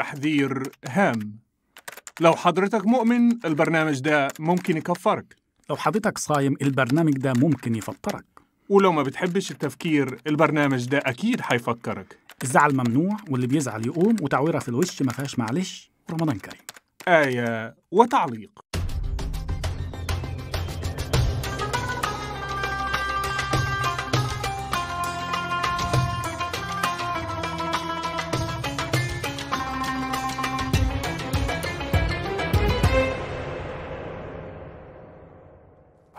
تحذير هام. لو حضرتك مؤمن البرنامج ده ممكن يكفرك. لو حضرتك صايم البرنامج ده ممكن يفطرك. ولو ما بتحبش التفكير البرنامج ده أكيد حيفكرك الزعل ممنوع واللي بيزعل يقوم وتعويرة في الوش ما فيهاش معلش. رمضان كريم. آية وتعليق.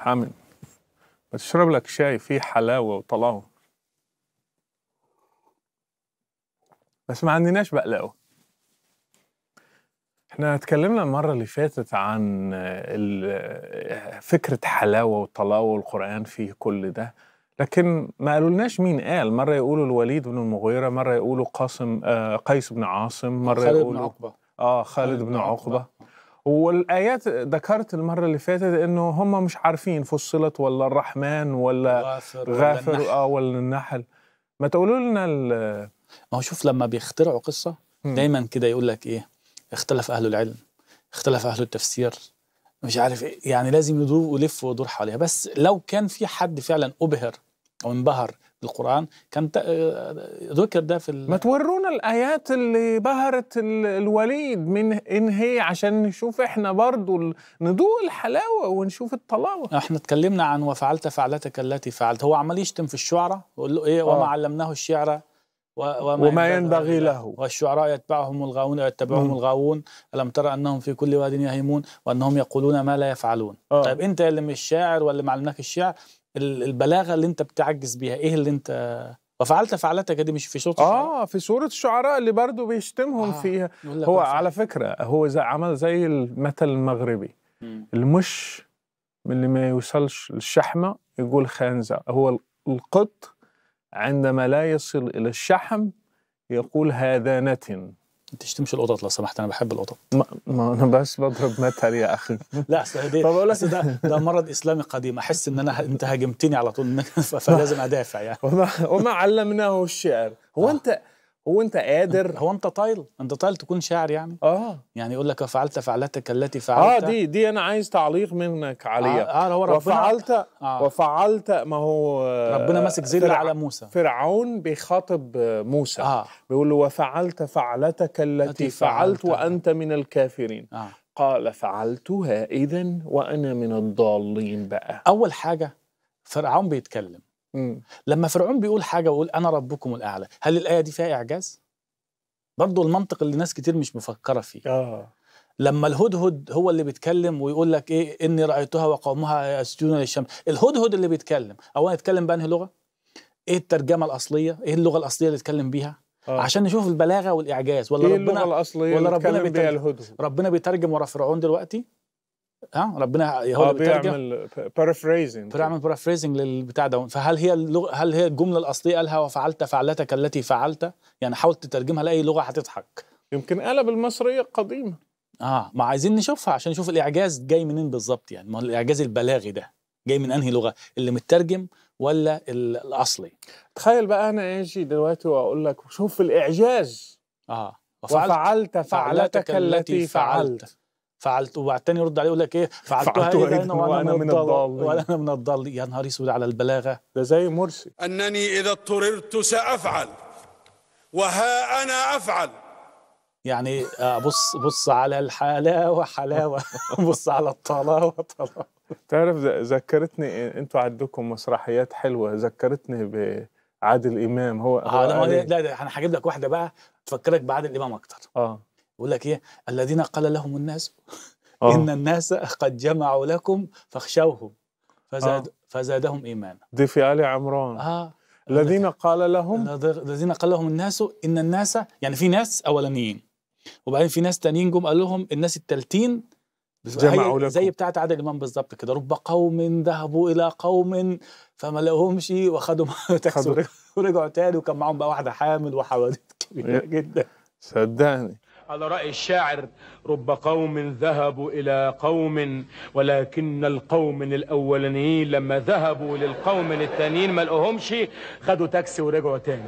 حامد ما تشرب لك شاي فيه حلاوة وطلاوة. بس ما عندناش بقلاوة. إحنا اتكلمنا المرة اللي فاتت عن فكرة حلاوة وطلاوة والقرآن فيه كل ده لكن ما قالولناش مين قال. مرة يقولوا الوليد بن المغيرة مرة يقولوا قاسم آه، قيس بن عاصم مرة خالد بن يقولوا عقبة. آه خالد بن عقبة. والآيات ذكرت المرة اللي فاتت إنه هم مش عارفين فصلت ولا الرحمن ولا غافر ولا غافر النحل. آه ولا النحل ما تقولوا لنا ال- ما هو شوف لما بيخترعوا قصة مم. دايما كده يقول لك إيه اختلف أهل العلم اختلف أهل التفسير مش عارف إيه يعني لازم يدور ويلف ويدور حواليها بس لو كان في حد فعلا أبهر أو انبهر بالقران كان آه، ذكر ده في ما تورونا الآيات اللي بهرت ال- الوليد من إن هي عشان نشوف إحنا برضو ندوق الحلاوة ونشوف الطلاوة إحنا اتكلمنا عن وفعلت فعلتك التي فعلت هو عمال يشتم في الشعراء ويقول له وما آه. علمناه الشعر و- وما ينبغي له. والشعراء يتبعهم الغاوون يتبعهم مم. الغاوون ألم ترى أنهم في كل واد يهيمون وأنهم يقولون ما لا يفعلون آه. طيب أنت اللي مش شاعر ولا ما علمناك الشعر ال- البلاغة اللي أنت بتعجز بيها إيه اللي أنت وفعلت فعلتك دي مش في صوت آه في سوره الشعراء اللي برضو بيشتمهم آه. فيها. هو على فكرة هو زي عمل زي المثل المغربي. المش من اللي ما يوصلش للشحمة يقول خانزة هو القط عندما لا يصل إلى الشحم يقول هذا نتن ما تشتمش القطط لو سمحت؟ أنا بحب القطط. ما, ما أنا بس بضرب مثل يا أخي. لا أصل دي طب أصل ده ده مرض إسلامي قديم. أحس إن أنا أنت هاجمتني على طول. فلازم أدافع يعني. وما, وما علمناه الشعر. هو آه. هو أنت قادر؟ هو أنت طايل أنت طايل تكون شاعر يعني؟ آه. يعني يقول لك وفعلت فعلتك التي آه فعلت. دي دي أنا عايز تعليق منك عليها. آه, آه هو ربنا وفعلت آه. وفعلت ما هو ربنا ماسك زر فرع- على موسى. فرعون بيخاطب موسى. آه. بيقول له وفعلت فعلتك التي فعلت. فعلت. وأنت من الكافرين. آه. قال فعلتها إذا وأنا من الضالين بقى. أول حاجة فرعون بيتكلم. مم. لما فرعون بيقول حاجة ويقول أنا ربكم الأعلى هل الآية دي فيها إعجاز؟ برضه المنطق اللي ناس كتير مش مفكرة فيه. آه. لما الهدهد هو اللي بيتكلم ويقول لك إيه إني رأيتها وقومها يسجدون للشمس. الهدهد اللي بيتكلم اولا يتكلم بأنهي لغة؟ إيه الترجمة الأصلية؟ إيه اللغة الأصلية اللي يتكلم بيها؟ آه. عشان نشوف البلاغة والإعجاز. ولا إيه ربنا اللغة الأصلية ولا ربنا اتكلم بيترجم؟ الهدهد؟ ربنا بيترجم ورا فرعون دلوقتي؟ ها؟ ربنا هو آه بيعمل paraphrasing بيعمل paraphrasing للبتاع ده. فهل هي اللغة هل هي الجملة الأصلية قالها وفعلت فعلتك التي فعلت؟ يعني حاول تترجمها لأي لغة هتضحك. يمكن قلب المصرية القديمة. آه ما عايزين نشوفها عشان نشوف الإعجاز جاي منين بالظبط يعني. ما هو الإعجاز البلاغي ده جاي من أنهي لغة؟ اللي مترجم ولا ال- الأصلي؟ تخيل بقى أنا أجي دلوقتي وأقول لك شوف الإعجاز. آه وفعلت فعلتك التي فعلت. فعلت. وبعد تاني يرد عليه يقول لك إيه؟ فعلتها فعلتها إذن إذن وأنا, وأنا من من الضال الضالين. وأنا من الضالين. يا نهار أسود على البلاغة. ده زي مرسي. أنني إذا اضطررت سأفعل وها أنا أفعل. يعني آه، بص بص على الحلاوة حلاوة. بص على الطلاوة طلاوة. تعرف ذكرتني أنتوا عندكم مسرحيات حلوة. ذكرتني بعادل إمام. هو, هو آه لا, إيه؟ لا ده أنا هجيب لك واحدة بقى تفكرك بعادل إمام أكتر. آه. يقول لك إيه الذين قال لهم الناس آه. إن الناس قد جمعوا لكم فاخشوهم فزاد آه. فزادهم إيمانا دي في آل عمران آه الذين قال لهم الذين قال لهم الناس إن الناس يعني في ناس أولانيين وبعدين في ناس تانيين جم قال لهم الناس التالتين جمعوا لكم. زي بتاعت عادل إمام بالظبط كده رب قوم ذهبوا إلى قوم فما لقوهمش واخدوا تاكسي. ورجعوا- تاني وكان معاهم بقى واحدة حامل وحواديت كبيرة جدا صدقني على رأي الشاعر رب قوم ذهبوا إلى قوم ولكن القوم الأولانيين لما ذهبوا للقوم التانيين ما لقوهمش خدوا تاكسي ورجعوا تاني.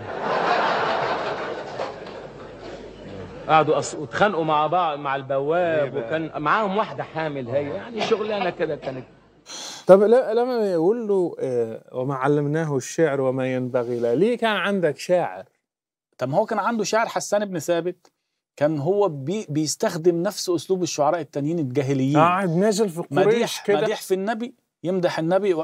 قعدوا أص... واتخانقوا مع بعض مع البواب وكان معاهم واحدة حامل هي يعني شغلانة كده كانت. طب لا- لما يقول له آه، وما علمناه الشعر وما ينبغي له ليه كان عندك شاعر؟ طب ما هو كان عنده شاعر حسان بن ثابت. كان هو بي بيستخدم نفس أسلوب الشعراء التانيين الجاهليين. قاعد نازل في قريش مديح كده. مديح في النبي يمدح النبي و-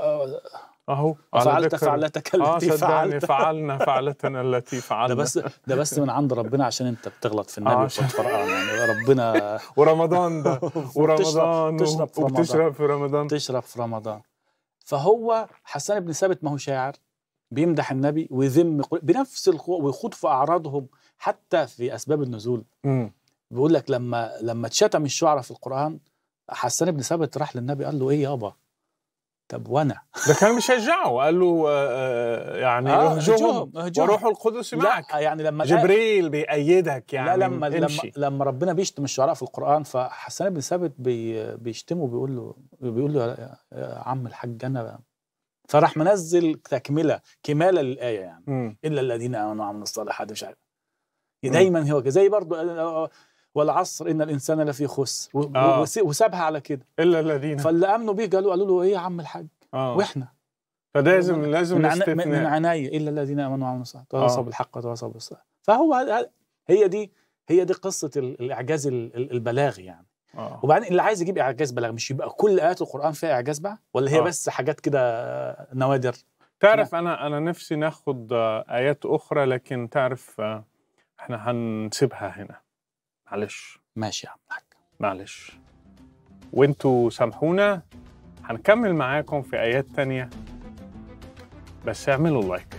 أهو ذكر- فعلتك التي صدقني فعلت. فعلنا فعلتنا التي فعلنا. ده بس ده بس من عند ربنا عشان انت بتغلط في النبي آه، القران يعني ربنا ورمضان ده. ورمضان تشرب في رمضان. في رمضان. تشرب في رمضان. فهو حسان بن ثابت ما هو شاعر بيمدح النبي ويذم بنفس القوة ويخوض في أعراضهم حتى في أسباب النزول. بيقول لك لما لما اتشتم الشعراء في القرآن حسان بن ثابت راح للنبي قال له إيه يابا طب وأنا؟ ده كان مشجعه قال له آه، آه، يعني آه، اهجهم اهجهم. وروح القدس معك. لا يعني لما جبريل بيأيدك يعني لا لما لما امشي. لما ربنا بيشتم الشعراء في القرآن فحسان بن ثابت بي بيشتمه بيقول له بيقول له يا عم الحاج أنا. فراح منزل تكملة كمالة للآية يعني. مم. إلا الذين آمنوا وعملوا الصالحات. مش عارف. دايما هو زي برضو والعصر إن الإنسان لفي خسر. آه. وس- وسابها على كده. إلا الذين. فاللي آمنوا بيه قالوا قالوا له إيه يا عم الحاج؟ آه. وإحنا. فلازم لازم من, عنا من, عناية إلا الذين آمنوا وعملوا الصالحات. تواصوا آه. بالحق وتواصوا بالصبر. فهو هي دي هي دي قصة ال- الإعجاز ال- ال- البلاغي يعني. آه. وبعدين اللي عايز يجيب إعجاز بلاغي مش يبقى كل آيات القرآن فيها إعجاز بقى؟ ولا هي آه. بس حاجات كده آه، نوادر؟ تعرف أنا أنا نفسي ناخد آه، آيات أخرى لكن تعرف آه، إحنا هنسيبها هنا. معلش. ماشي يا عم الحاج. معلش. وانتوا سامحونا هنكمل معاكم في آيات تانية. بس اعملوا لايك